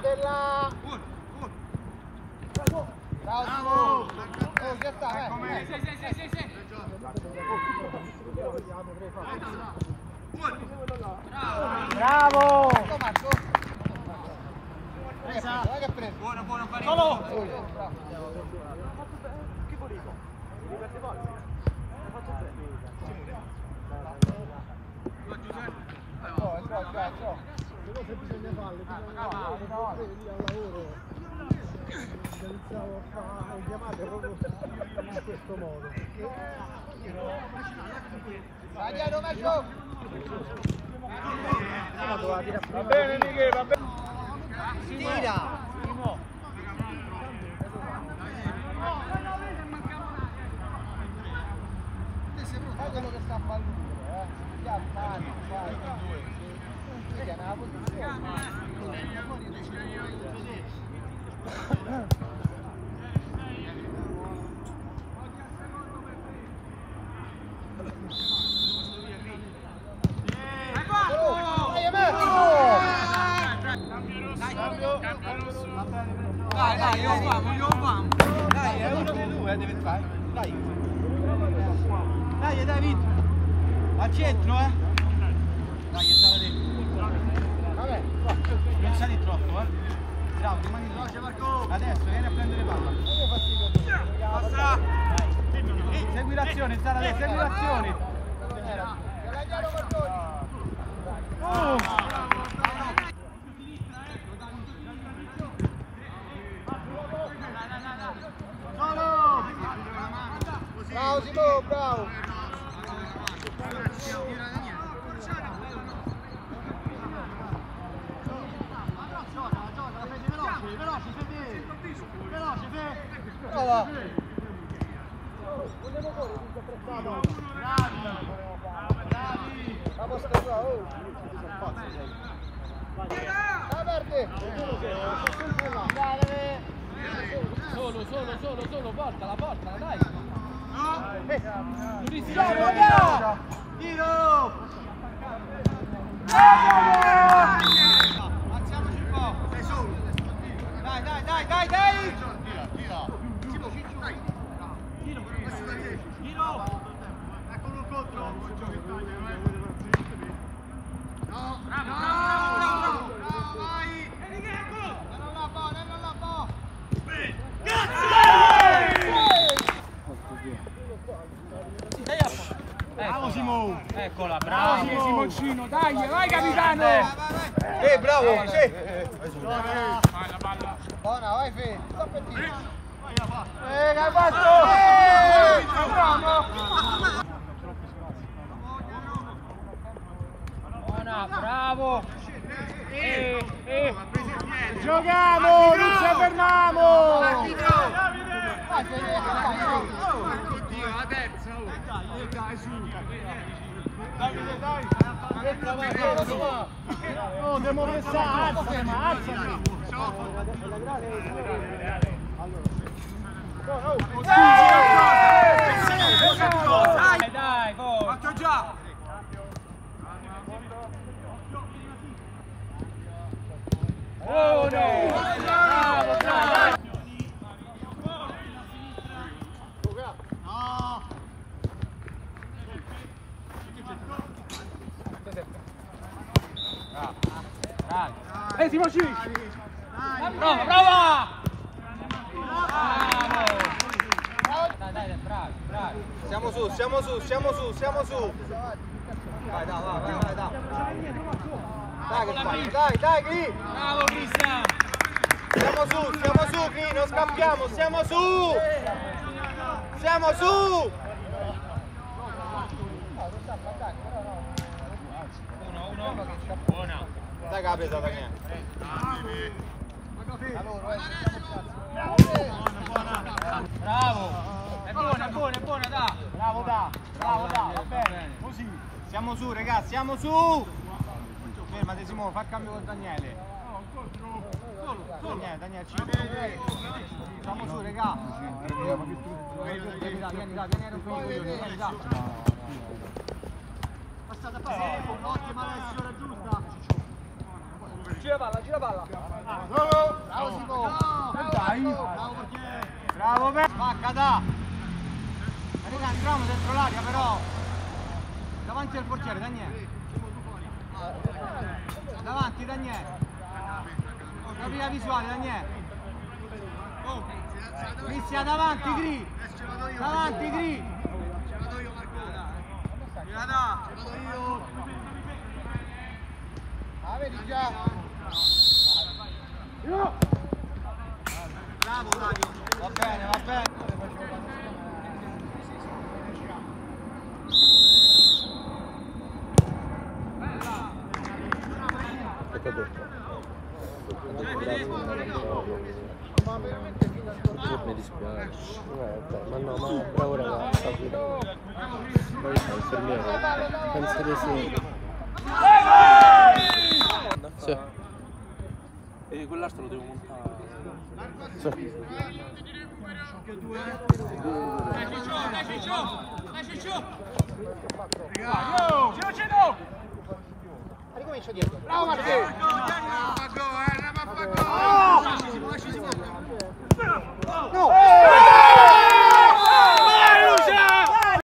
Della... Bravo! Oh, già sta, eh. Sì, sì, sì, sì, sì. Bravo! Ecco Marco. Guarda che preso. Buono, buono. Solo! Oh, entrò, entrò, entrò. Cosa bisogna farle? Bisogna farle, lì al lavoro. Iniziavo a fare chiamate proprio in questo modo. Dietro, Marco! Va bene Michele, va bene! Tira! Quello che sta a lui, eh. Ti ammazzi, fai. Dai, dai, io famo, io famo. Dai, è uno dei due, deve fare. Dai. Dai, David. Al centro, eh. Dai, che stava dentro. Vabbè, Non sali troppo, eh. Bravo, rimani lì. Adesso vieni a prendere palla. Passa. Segui l'azione, Sara, dai, segui l'azione. Oh. Bravo Simo, bravo! Brava! La posta qua, oh! Vai Verde! Solo, solo, solo, solo, portala, portala, dai. Rischi Bravo, di bravo! Tiro! Alziamoci un po'. Sei solo. Dai, dai, dai, dai, dai. Bravo, bravo, bravo, bravo, vai. Andiamo là, po', andiamo là, po'. Bravo Bravo Eccola, bravo! Simoncino, dai, vai capitano! Vai, vai, vai. Eh, bravo! Sì! Vai la palla. Buona, vai Fe! Stoppettino! Eh, che hai fatto? Eh, Buona, bravo! Eh, eh. Giochiamo, non ci fermiamo! Vai Fede, vai! Oddio, la terza. Oh, devo pensare, alzami, alzami! Dai, dai, forza! Fatto già. Uno! Bravo, bravo! Bravo, bravo! Simoncini! Brava, brava! Bravo! Dai, dai, bravi, bravi! Siamo su, siamo su, siamo su, siamo su! Vai, dai, vai, vai, vai, dai! Dai, che fai? Dai, dai, Gri! Bravo Cristian! Siamo su, siamo su, Gri, non scappiamo, siamo su! Siamo su! Uno, uno, buona! Dai che ha presa da niente. Bravo! È buona, è buona, è buona, da! Bravo da, bravo da, va bene. Così. Siamo su, ragazzi, siamo su! Fermate Simone, fa il cambio con Daniele. Daniele, Daniele, ci Siamo su, raga. Vieni, dai, vieni, dai, vieni, vieni, vieni, dai. passata passata. Ottima Alessio, la giusta. Gira palla, gira palla. Bravo Simo. Bravo, Dai. Bravo perché. Bravo, Pe- Spacca, da! Raga, entriamo dentro l'area, però. Davanti al portiere, Daniele. Davanti, Daniele. Capita visuale, Daniele. Cristian, davanti, Gri. Davanti, Gri. Ah, vedi già. Bravo, Davide. Va bene, va bene. Mi dispiace. ma no, ma ragazzo. Poi fa infermiere. Penso di. Sì. all'asta lo devo montare. Sì. Lasci giù, lasci giù, lasci giù. Giù, Cino. Ricomincia dietro. Bravo Martino. Bravo, Marco, eh, ma fa gol. Lasci, Simo, lasci, Simo.